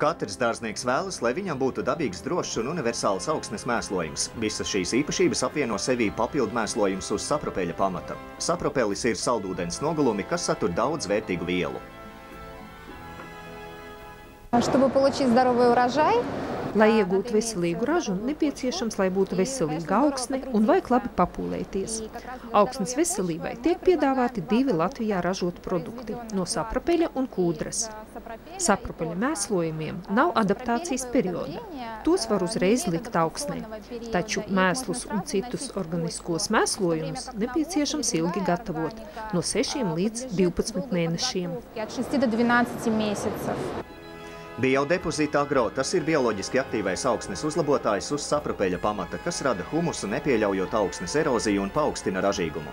Katrs dārznieks vēlas, lai viņam būtu dabīgs, drošs un universāls augsnes mēslojums. Visas šīs īpašības apvieno sevī papildu mēslojums uz sapropeļa pamata. Sapropelis ir saldūdens nogulumi, kas satur daudz vērtīgu vielu. Чтобы получить здоровый урожай, Lai iegūtu veselīgu ražu, nepieciešams, lai būtu veselīga augsne un vajag labi papūlēties. Augsnes veselībai tiek piedāvāti divi Latvijā ražoti produkti – no saprapeļa un kūdras. Saprapeļa mēslojumiem nav adaptācijas perioda. Tos var uzreiz likt augsnē. Taču mēslus un citus organiskos mēslojumus nepieciešams ilgi gatavot – no 6 līdz 12 mēnešiem. от 6 до 12 месяцев. Biodepozīta agro – tas ir bioloģiski aktīvais augsnes uzlabotājs uz sapropeļa pamata, kas rada humusu, nepieļaujot augsnes eroziju un paaugstina ražīgumu.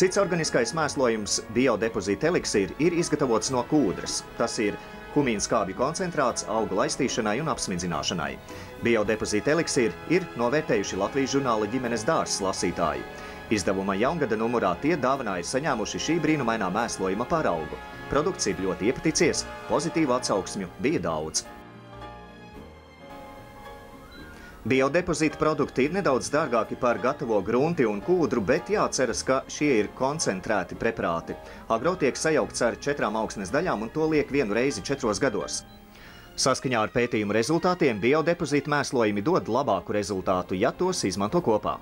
Cits organiskais mēslojums – biodepozīta eliksīr ir izgatavots no kūdras. Tas ir humīnskābju koncentrāts augu laistīšanai un apsmidzināšanai. Biodepozīta eliksīr ir novērtējuši Latvijas žurnāla ģimenes dārs lasītāji. Izdevuma jaungada numurā tie dāvana ir saņēmuši šī brīnumainā mēslojuma paraugu. Produkts ir ļoti iepaticies, pozitīvu atsauksmju bija daudz. Biodepozīta produkti ir nedaudz dārgāki par gatavo grunti un kūdru, bet jāceras, ka šie ir koncentrēti preparāti. Agro tiek sajaukts ar četrām augsnes daļām un to liek vienu reizi četros gados. Saskaņā ar pētījumu rezultātiem biodepozīta mēslojumi dod labāku rezultātu, ja tos izmanto kopā.